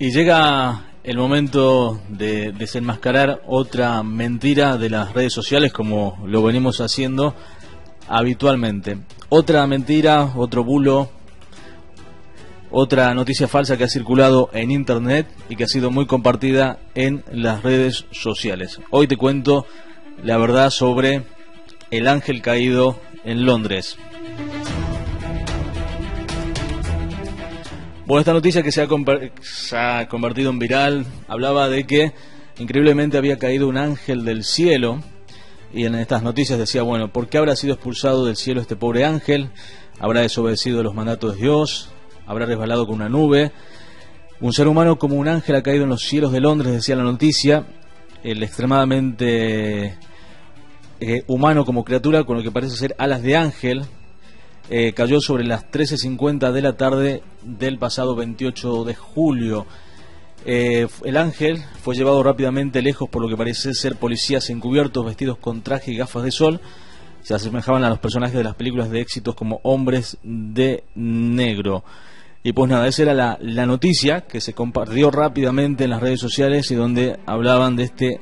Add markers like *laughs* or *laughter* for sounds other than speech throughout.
Y llega el momento de desenmascarar otra mentira de las redes sociales como lo venimos haciendo habitualmente. Otra mentira, otro bulo, otra noticia falsa que ha circulado en internet y que ha sido muy compartida en las redes sociales. Hoy te cuento la verdad sobre el ángel caído en Londres. Bueno, esta noticia que se ha, convertido en viral hablaba de que increíblemente había caído un ángel del cielo y en estas noticias decía, bueno, ¿por qué habrá sido expulsado del cielo este pobre ángel? ¿Habrá desobedecido los mandatos de Dios? ¿Habrá resbalado con una nube? Un ser humano como un ángel ha caído en los cielos de Londres, decía la noticia. El extremadamente eh, humano como criatura con lo que parece ser alas de ángel eh, cayó sobre las 13.50 de la tarde del pasado 28 de julio. Eh, el ángel fue llevado rápidamente lejos por lo que parece ser policías encubiertos vestidos con traje y gafas de sol. Se asemejaban a los personajes de las películas de éxitos como Hombres de Negro. Y pues nada, esa era la, la noticia que se compartió rápidamente en las redes sociales y donde hablaban de este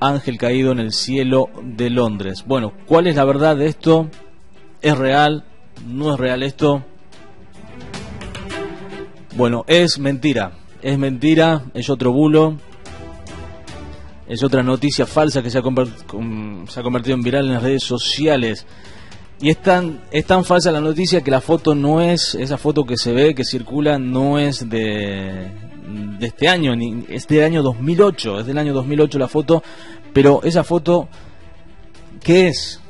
ángel caído en el cielo de Londres. Bueno, ¿cuál es la verdad de esto? ¿Es real? No es real esto. Bueno, es mentira, es mentira, es otro bulo, es otra noticia falsa que se ha, se ha convertido en viral en las redes sociales. Y es tan, es tan falsa la noticia que la foto no es, esa foto que se ve, que circula, no es de, este año, ni, es del año 2008, es del año 2008 la foto, pero esa foto, ¿qué es?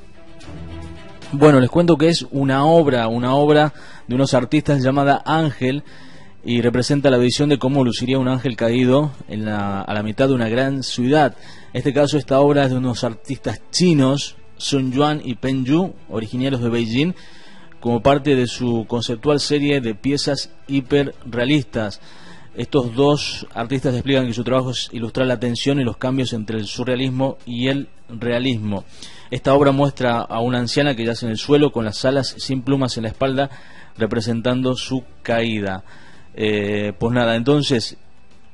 Bueno, les cuento que es una obra, una obra de unos artistas llamada Ángel y representa la visión de cómo luciría un ángel caído en la, a la mitad de una gran ciudad. En este caso, esta obra es de unos artistas chinos, Sun Yuan y Pen Yu, originarios de Beijing, como parte de su conceptual serie de piezas hiperrealistas. Estos dos artistas explican que su trabajo es ilustrar la tensión y los cambios entre el surrealismo y el realismo. Esta obra muestra a una anciana que yace en el suelo con las alas sin plumas en la espalda, representando su caída. Eh, pues nada, entonces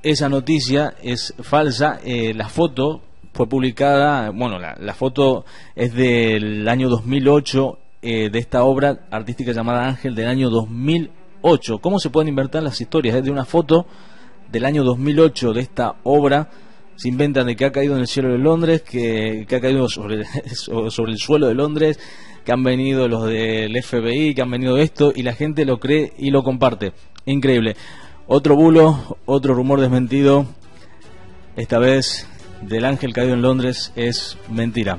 esa noticia es falsa. Eh, la foto fue publicada, bueno, la, foto es del año 2008 eh, de esta obra artística llamada Ángel del año 2008. ¿Cómo se pueden invertir las historias? Es de una foto del año 2008 de esta obra se inventan de que ha caído en el cielo de Londres, que, ha caído *laughs* sobre el suelo de Londres, que han venido los del FBI, que han venido esto, y la gente lo cree y lo comparte. Increíble. Otro bulo, otro rumor desmentido, esta vez del ángel caído en Londres, es mentira.